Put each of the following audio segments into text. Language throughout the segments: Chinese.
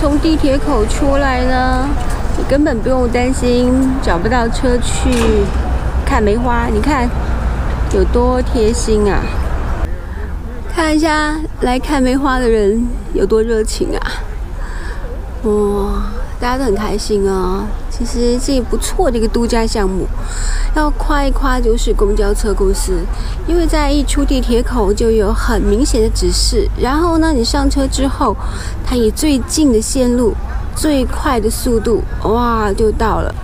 从地铁口出来呢，你根本不用担心找不到车去看梅花。你看有多贴心啊！看一下来看梅花的人有多热情啊！哇，大家都很开心啊！其实这也不错的一个度假项目，要夸一夸就是公交车公司，因为在一出地铁口就有很明显的指示，然后呢，你上车之后，它以最近的线路、最快的速度，哇，就到了。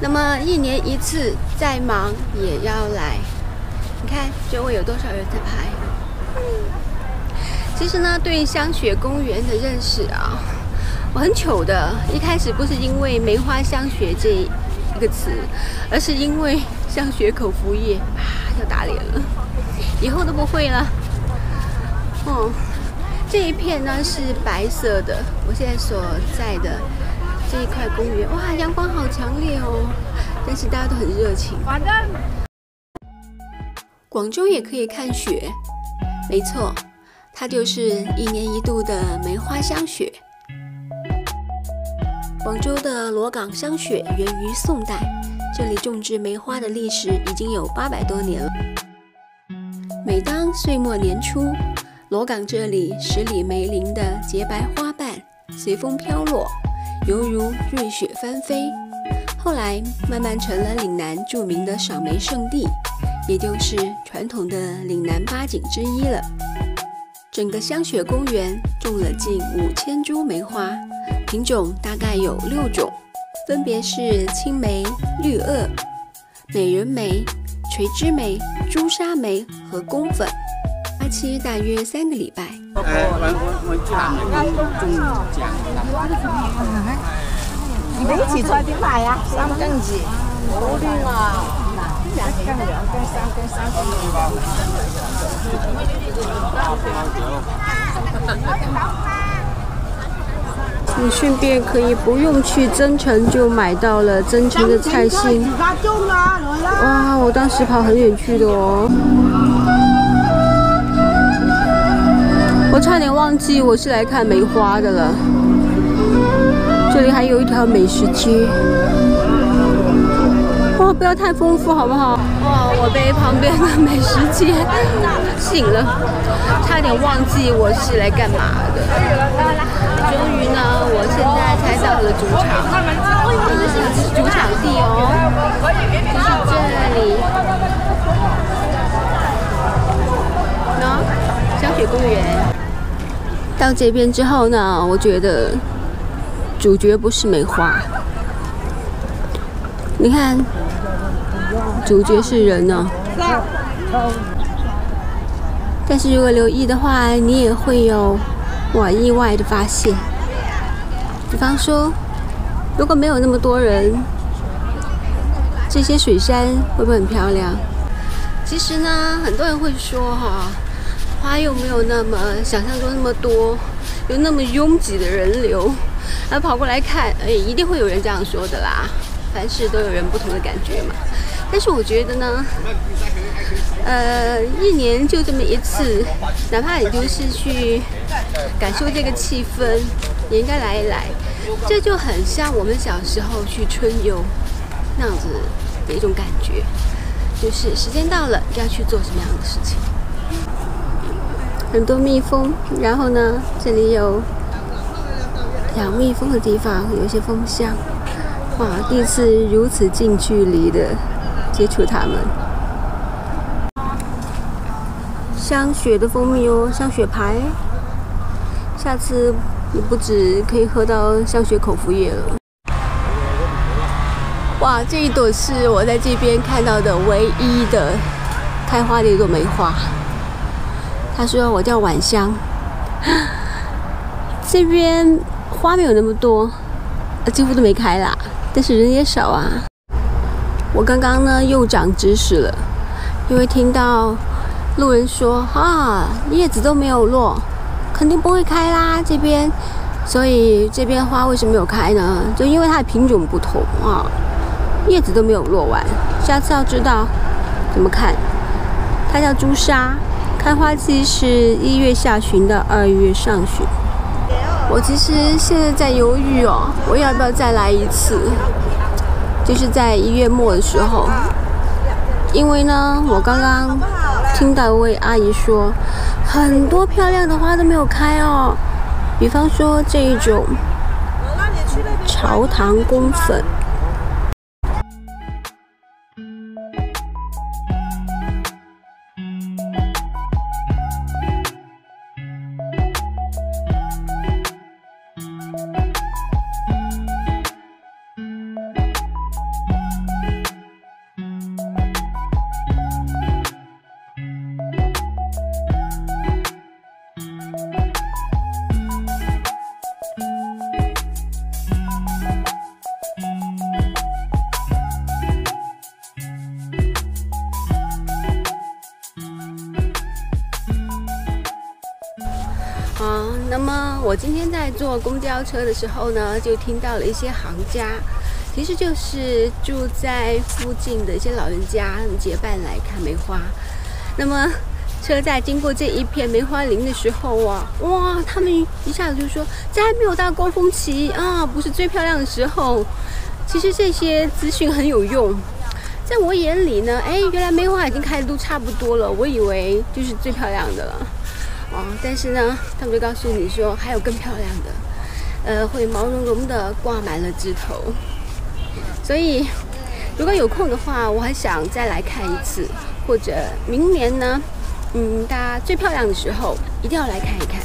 那么一年一次，再忙也要来。你看周围有多少人在拍？其实呢，对香雪公园的认识啊。我很糗的，一开始不是因为梅花香雪这个词，而是因为香雪口服液啊要打脸了，以后都不会了。哦，这一片呢是白色的，我现在所在的这一块公园，哇，阳光好强烈哦，但是大家都很热情。广州也可以看雪，没错，它就是一年一度的梅花香雪。广州的罗岗香雪源于宋代，这里种植梅花的历史已经有八百多年了。每当岁末年初，罗岗这里十里梅林的洁白花瓣随风飘落，犹如瑞雪翻飞。后来慢慢成了岭南著名的赏梅圣地，也就是传统的岭南八景之一了。整个香雪公园种了近五千株梅花。品种大概有六种，分别是青梅、绿萼、美人梅、垂枝梅、朱砂梅和宫粉。花期大约三个礼拜。你们一起出来点买呀？三根子，好绿啊！两根两根三根三根。你顺便可以不用去增城，就买到了增城的菜心。哇，我当时跑很远去的哦。我差点忘记我是来看梅花的了。这里还有一条美食街。不要太丰富好不好？哇，我被旁边的美食街吸引了，差点忘记我是来干嘛的。终于呢，我现在才到了主场，这是主场地哦，就是这里，喏，香雪公园。到这边之后呢，我觉得主角不是梅花，你看，主角是人呢。但是如果留意的话，你也会有。我意外的发现，比方说，如果没有那么多人，这些水山会不会很漂亮？其实呢，很多人会说哈，花又没有那么想象中那么多，有那么拥挤的人流，然后跑过来看，哎，一定会有人这样说的啦。凡事都有人不同的感觉嘛。但是我觉得呢，呃，一年就这么一次，哪怕你就是去感受这个气氛，也应该来一来。这就很像我们小时候去春游那样子的一种感觉，就是时间到了要去做什么样的事情。很多蜜蜂，然后呢，这里有养蜜蜂的地方，有一些蜂箱。哇，第一次如此近距离的。接触它们，香雪的蜂蜜哦，香雪牌。下次你不止可以喝到香雪口服液了。哇，这一朵是我在这边看到的唯一的开花的一朵梅花。他说我叫晚香，这边花没有那么多，几乎都没开啦，但是人也少啊。我刚刚呢又长知识了，因为听到路人说啊叶子都没有落，肯定不会开啦这边，所以这边花为什么没有开呢？就因为它的品种不同啊，叶子都没有落完。下次要知道怎么看，它叫朱砂，开花期是一月下旬到二月上旬。我其实现在在犹豫哦，我要不要再来一次？就是在一月末的时候，因为呢，我刚刚听到一位阿姨说，很多漂亮的花都没有开哦，比方说这一种朝堂宫粉。么我今天在坐公交车的时候呢，就听到了一些行家，其实就是住在附近的一些老人家结伴来看梅花。那么车在经过这一片梅花林的时候啊，哇，他们一下子就说这还没有到高峰期啊，不是最漂亮的时候。其实这些资讯很有用，在我眼里呢，哎，原来梅花已经开的都差不多了，我以为就是最漂亮的了。哦，但是呢，他们就告诉你说还有更漂亮的，呃，会毛茸茸的挂满了枝头。所以，如果有空的话，我还想再来看一次，或者明年呢，嗯，大家最漂亮的时候一定要来看一看。